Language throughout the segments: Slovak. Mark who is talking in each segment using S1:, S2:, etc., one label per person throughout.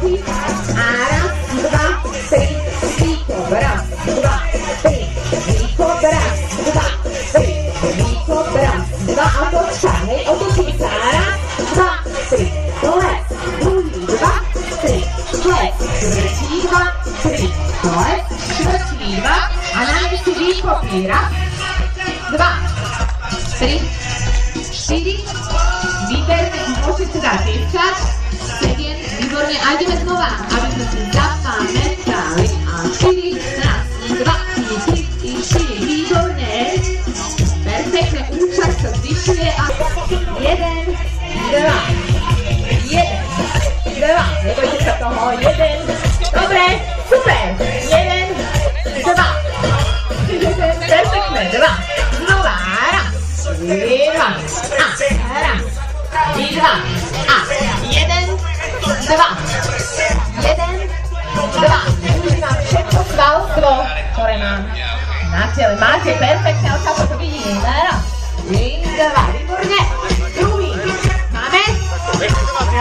S1: Peace.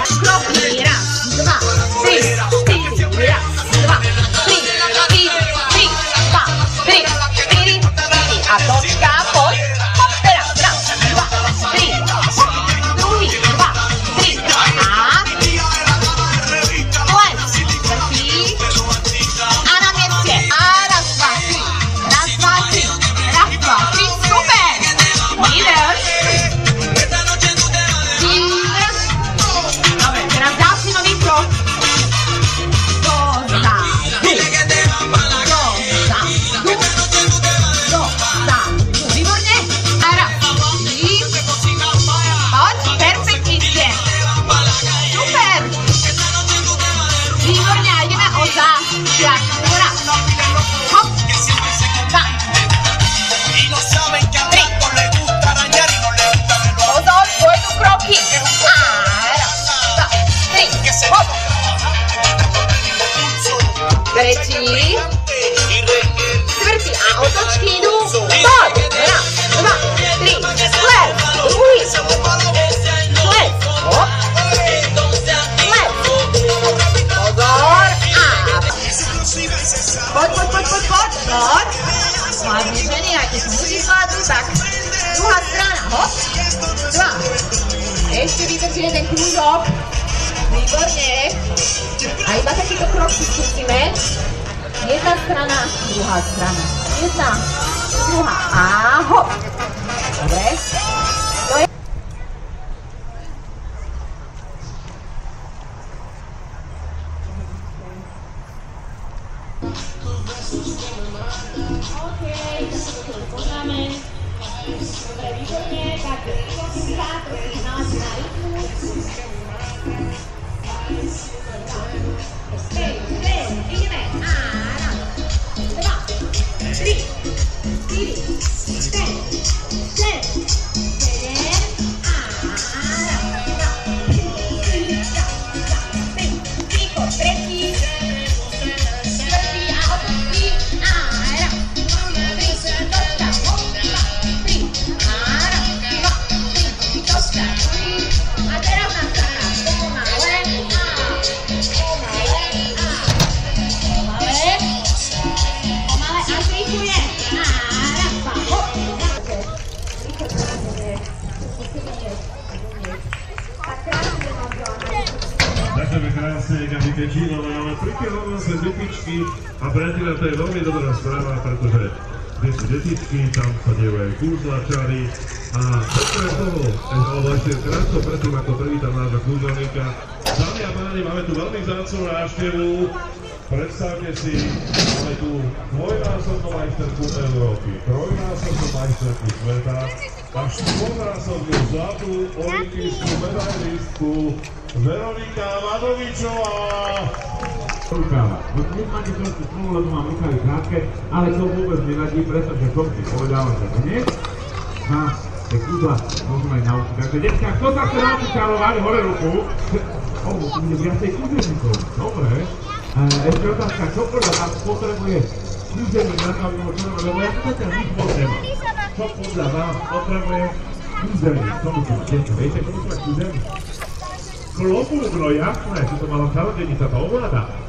S1: Kroky. Raz, krúžok. Výborne. A iba takýto krok si. Jedna strana, druhá strana. Jedna, druhá. A hop. Dobre.
S2: Detičky a priatelia, to je veľmi dobrá správa, pretože kde sú detičky, tam sa dejú aj kúzlačári a je toho, alebo ešte krátko predtým, ako privítam nášho kúzelníka. Dámy a páni, máme tu veľmi vzácnú návštevu, Predstavte si, máme tu dvojnásobnú majsterku Európy, trojnásobnú majsterku sveta a štvornásobnú zlatú olimpijskú medailistku Veronika Madovičová.
S3: Rukáva. No dnes máte trošku smolu, lebo mám rukávy krátke, ale to vôbec nevadí, pretože som si povedal, že dnes ma tie kúzla môžem aj naučiť. Takže detská, kto sa chce naučiť kráľovať, hore ruku. O, bude viacej kúzelníkov. Dobre. E, ešte otázka, čo podľa vás potrebuje kúzelník na to, aby bol členom, lebo ja to teraz nič nemám. Čo podľa vás potrebuje kúzelník? Co musí? Detská, viete, čo musí mať? Klobúk, no jasné, že to mala čarodenica, to ovláda.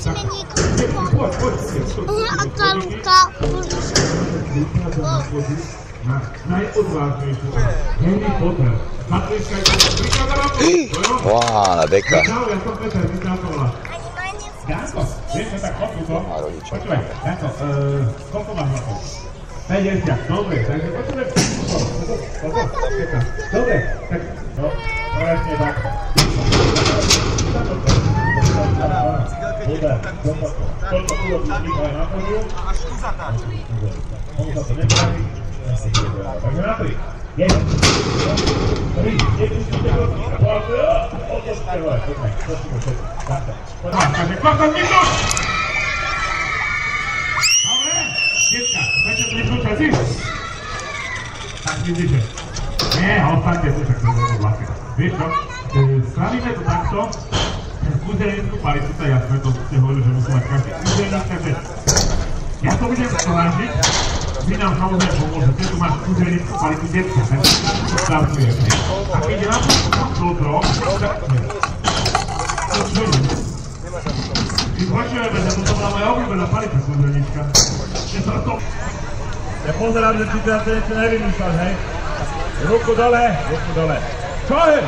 S3: Nikolaj na pódium? Komu sa to nepraví? Takže na tri. Jeden. Tri. Jeden si to robí. Otoč sa, poďme, poďme, poďme. Takto. Takže koľko minút? Dobre, dietka, prečo to nepočasí? Tak vidíš, že... Nie, ostaňte tu, tak to bolo vlastne. Vieš čo, e, spravíme to takto, to je jasné, to ste hovorili, že musí mať každý kúzelník, takže ja to budem strážiť, vy nám samozrejme pomôžete, tu máš kúzelnickú palicu dietka, takže to startujeme. A keď je na to dobro, tak... To čo je? My počujeme, že to bola moja obľúbená palica kúzelníčka. Ja sa to...
S2: Ja pozerám, že ty teraz niečo nevymýšľaš, hej? Ruku dole, ruku dole. Čo je?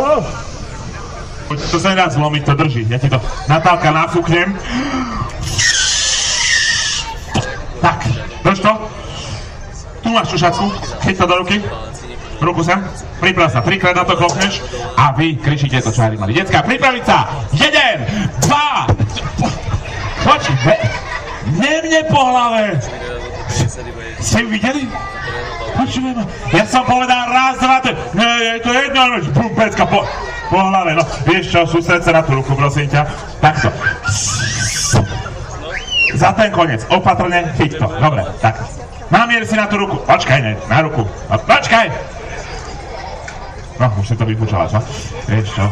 S2: Čo?
S3: To sa nedá zlomiť, to drží. Ja ti to, Natálka, nafúknem. Tak, drž to. Tu máš čušacku, chyť to do ruky. Ruku sem, priprav sa, trikrát na to klopneš a vy kričíte to, čo mali. Decka, pripraviť sa! Jeden, dva, počuj, ne, ne mne po hlave. Ste ju videli? Počujem, ja som povedal raz, dva, tri, ne, je to jedno, no, bum, pecka po, po hlave, no, vieš čo, sústred sa na tú ruku, prosím ťa, takto. Za ten koniec, opatrne, chyť to, dobre, tak. Namier si na tú ruku, počkaj, ne, na ruku, no, počkaj! No, už si to vypúčala, čo? Vieš čo,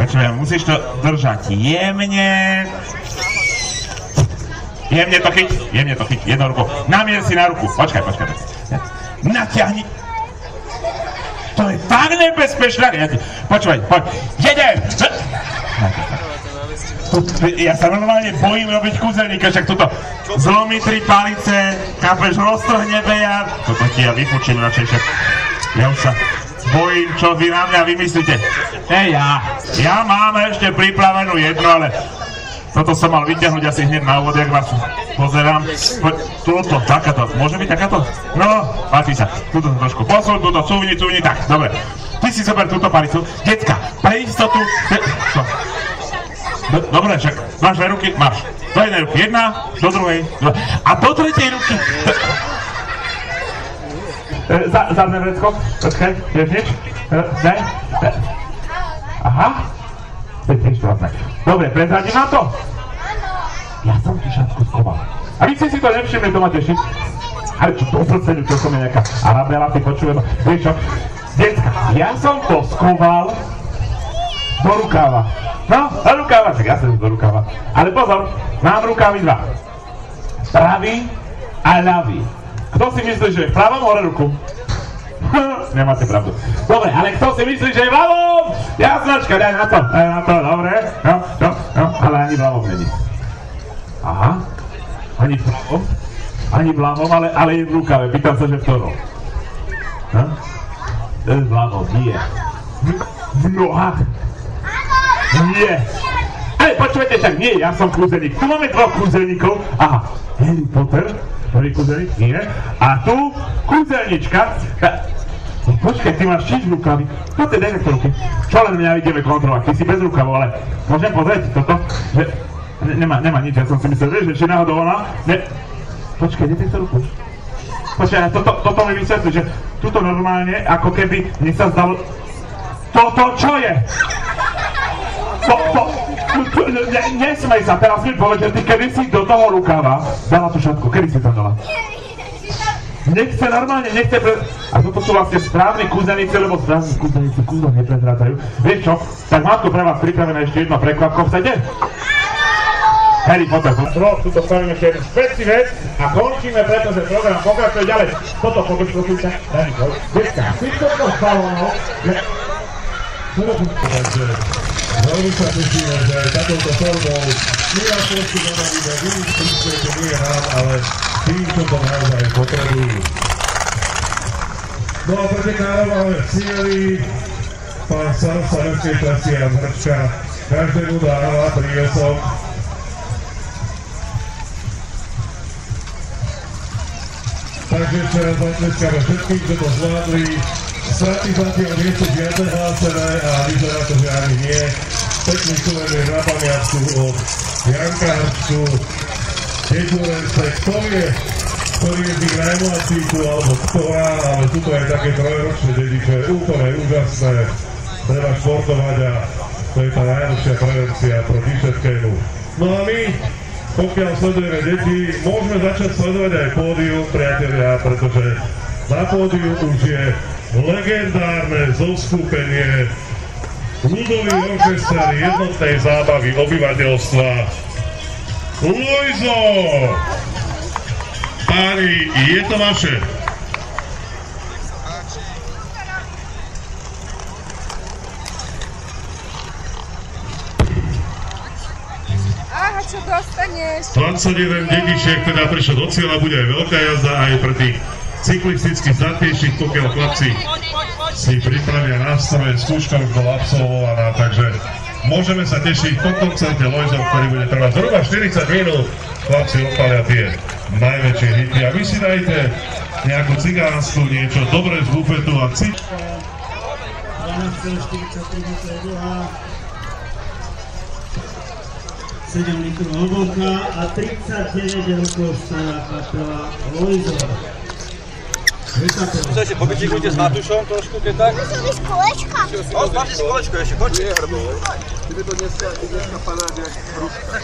S3: počujem, musíš to držať jemne, Jemne to chyť, jemne to chyť, jednou rukou. Namier si na ruku, počkaj, počkaj. Natiahni. To je tak nebezpečné. Ja ti... Počúvaj, poď. Jeden! Ja sa normálne bojím robiť kúzelníka, však toto zlomí tri palice, chápeš, roztrhne bejar. Toto ti ja vyfučím radšej, však ja už sa bojím, čo vy na mňa vymyslíte. Hej, ja, ja mám ešte pripravenú jednu, ale toto som mal vyťahnuť asi hneď na úvod, jak vás pozerám. Toto, takáto, môže byť takáto? No, páči sa. Tuto trošku posun, tuto cuvni, cuvni, tak, dobre. Ty si zober túto palicu. Decka, pre istotu... Te, čo? Do, dobre, však máš dve ruky? Máš. Do jednej ruky jedna, do druhej, do... A do tretej ruky... E, za, zadné vrecko, počkaj, vieš nič? E, ne? Ne? Aha. To je špatné. Dobre, prezradím vám to? Ja som ti šatku schoval. A vy ste si to nevšimli, to ma teší. Ale čo to zrceniu, čo som je nejaká Arabela, ty počujem. Vieš čo? Decka, ja som to schoval do rukáva. No, do rukáva, však ja som do rukáva. Ale pozor, mám rukávy dva. Pravý a ľavý. Kto si myslí, že je v pravom hore ruku? Nemáte pravdu. Dobre, ale kto si myslí, že je v ľavom? Jasnačka, daj na to, daj na to, dobre. No, no, no, ale ani v ľavom není. Aha, ani v pravom, ani v ľavom, ale, ale je v rukave. Pýtam sa, že v ktorom. Hm? V ľavom, nie. V, v nohách. Nie. Ej, počujete, však nie, ja som kúzelník. Tu máme dvoch kúzelníkov. Aha, Harry Potter, prvý kúzelník, nie. A tu kúzelnička. Ta- Počkaj, ty máš tiež rukavy. No ty daj to. Čo len mňa ideme kontrolovať? Ty si bez rukavov, ale môžem pozrieť toto? Že... Ne, nemá, nemá nič, ja som si myslel, že či náhodou ona... Ne... Počkaj, kde to ruku? Počkaj, toto, toto mi vysvetli, že tuto normálne, ako keby mi sa zdalo... Toto čo je? To, to, to, ne, nesmej sa, teraz mi povedz, že ty kedy si do toho rukava dala tú šatku, kedy si tam dala?
S4: nechce normálne, nechce pre... A toto sú vlastne správni kúzenice, lebo správni kúzenice kúzlo neprezrátajú. Vieš čo, tak mám tu pre vás pripravené ešte jedno prekvapko, chcete? Harry Potter. No, tuto spravíme ešte jeden špeci vec a končíme, pretože program pokračuje ďalej. Toto pokoč, prosím ťa, daj mi to. Decka, si
S2: Takže veľmi sa tešíme, že aj takouto formou my vás trošku zabavíme, vy prispiete nie nám, ale tým, čo to naozaj potrebujú. No a pretekárov máme v cieli pán Sar Savenskej trasy a zhrčka. Každému dáva prívesok. Takže ešte raz zatleskáme všetkých, čo to zvládli. Straty zatiaľ nie sú žiadne hlásené a vyzerá to, že ani nie. Pekný suvenír na pamiatku od Janka Hrčku. Endurance, kto vie, ktorý je tých najmladších tu, alebo ktorá, ale tuto je také trojročné je úplne úžasné. Treba športovať a to je tá najlepšia prevencia proti všetkému. No a my, pokiaľ sledujeme deti, môžeme začať sledovať aj pódium, priatelia, pretože na pódiu už je legendárne zoskupenie ľudový orchester jednotnej zábavy obyvateľstva Lujzo! Páni, je to vaše.
S5: Aha, čo dostaneš?
S2: 21 dedičiek teda prišlo do cieľa, bude aj veľká jazda aj pre tých cyklisticky zdatnejších, pokiaľ chlapci si pripravia nástroje, skúška už bola absolvovaná, takže môžeme sa tešiť po koncerte Lojzov, ktorý bude trvať zhruba 40 minút. Chlapci opalia tie najväčšie hity a vy si dajte nejakú cigánsku, niečo dobré z bufetu a cít.
S6: 7 litrov hlboká a 39 rokov stará kapela Lojzo.
S7: Co ešte pobytíkujte s Matušom trošku, keď tak?
S8: To sú kolečka.
S7: O, máte si kolečko ešte, chodte.
S9: Kdyby to dneska, dneska padá jak hruška.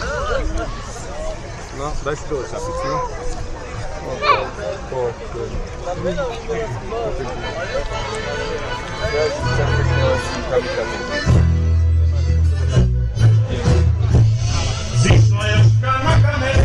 S9: No, daj si toho čapicu. Po,
S4: Zišla Jožka na kamery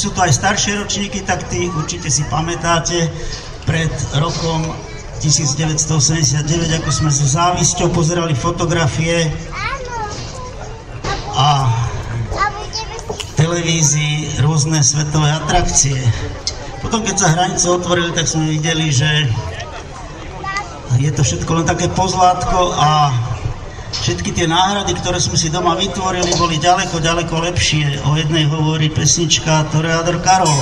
S4: sú to
S10: aj staršie ročníky, tak tí určite si pamätáte pred rokom 1989, ako sme so závisťou pozerali fotografie a televízii rôzne svetové atrakcie. Potom, keď sa hranice otvorili, tak sme videli, že je to všetko len také pozlátko a všetky tie náhrady, ktoré sme si doma vytvorili, boli ďaleko, ďaleko lepšie. O jednej hovorí pesnička Toreador Karol.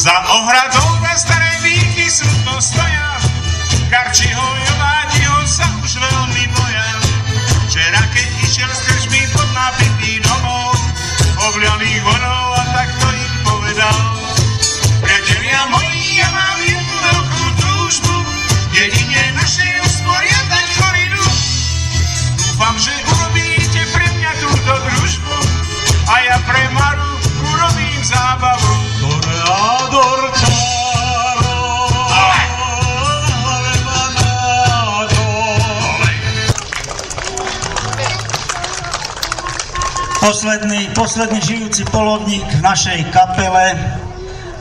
S4: Za ohradou na staré víky smutno stoja, Karčiho Jovádiho sa už veľmi boja. Včera, keď išiel z krčmy pod domov, Ogliani Ivano.
S10: Posledný, posledný žijúci polovník v našej kapele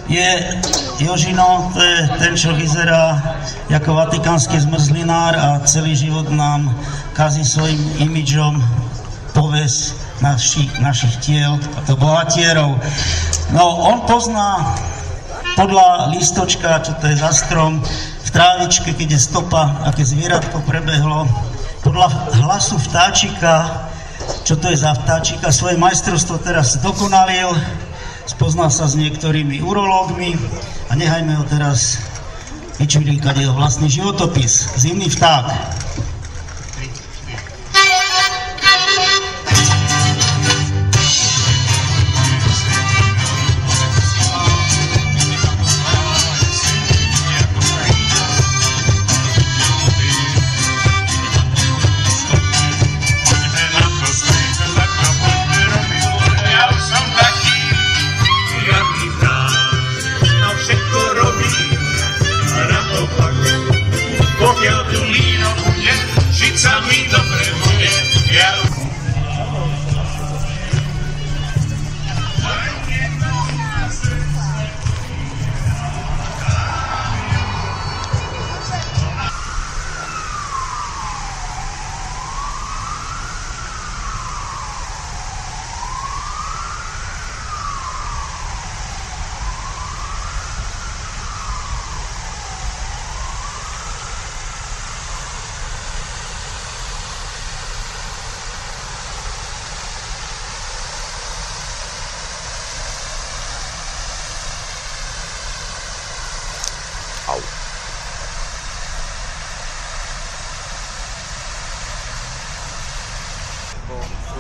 S10: je Jožino, to je ten, čo vyzerá ako vatikánsky zmrzlinár a celý život nám kazí svojim imidžom poves našich, našich tiel, a to bohatierov. No, on pozná podľa listočka, čo to je za strom, v trávičke, keď je stopa, aké zvieratko prebehlo, podľa hlasu vtáčika, čo to je za vtáčika, svoje majstrovstvo teraz dokonalil, spoznal sa s niektorými urológmi a nehajme ho teraz vyčuríkať jeho vlastný životopis. Zimný vták.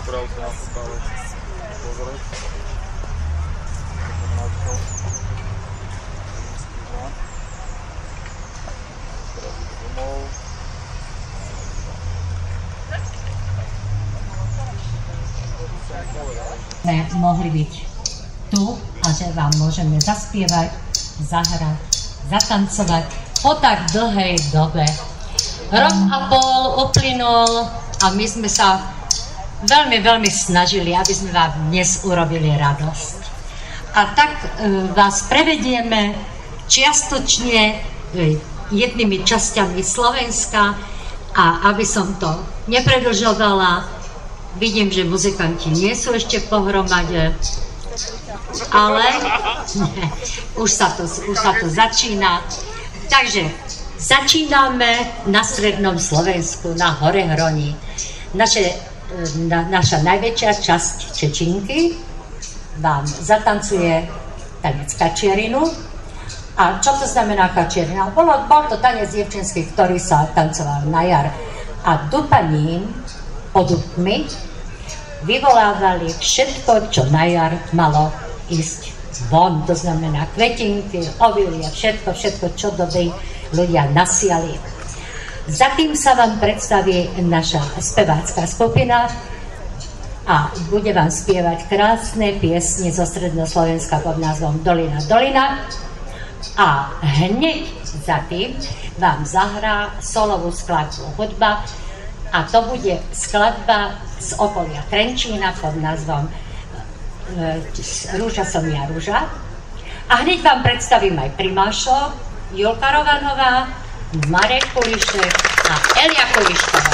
S4: Sa
S11: na fotale pozrieť.
S12: Sme mohli byť tu a že vám môžeme zaspievať, zahrať, zatancovať po tak dlhej dobe. Rok a pol uplynul a my sme sa veľmi, veľmi snažili, aby sme vám dnes urobili radosť. A tak e, vás prevedieme čiastočne e, jednými časťami Slovenska a aby som to nepredlžovala, vidím, že muzikanti nie sú ešte pohromade, ale už, sa to, už sa to začína. Takže začíname na strednom Slovensku, na Hore Hroni. Naše, na, naša najväčšia časť Čečinky vám zatancuje tanec kačiarinu. A čo to znamená kačiarina? Bolo, bol to tanec dievčenský, ktorý sa tancoval na jar. A dupaním, podupmi, vyvolávali všetko, čo na jar malo ísť von. To znamená kvetinky, obilie, všetko, všetko, čo doby ľudia nasiali. Za tým sa vám predstaví naša spevácká skupina a bude vám spievať krásne piesne zo Strednoslovenska pod názvom Dolina Dolina. A hneď za tým vám zahrá solovú skladbu hudba a to bude skladba z okolia Trenčína pod názvom e, Rúža som ja rúža. A hneď vám predstavím aj primášov, Julka Rovanová, Marek Kulišek a Elia Kulišková.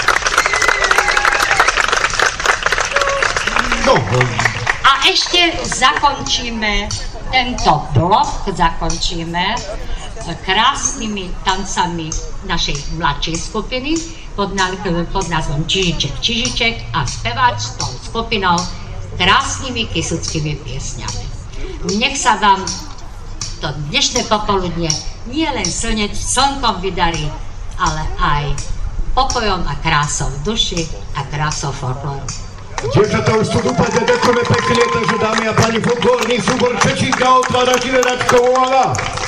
S12: A ešte zakončíme tento blok, zakončíme krásnymi tancami našej mladšej skupiny pod, pod názvom Čižiček Čižiček a speváč s tou skupinou krásnymi kisuckými piesňami. Nech sa vám to dnešné popoludne nie len slnec, slnkom vydarí, ale aj pokojom a krásou duši a krásou folklóru.
S13: Dievčatá už sú dúpať a ďakujeme pekne, takže dámy a páni, folklórny súbor Čečínka otvára Žileračkou, uvala!
S14: Keby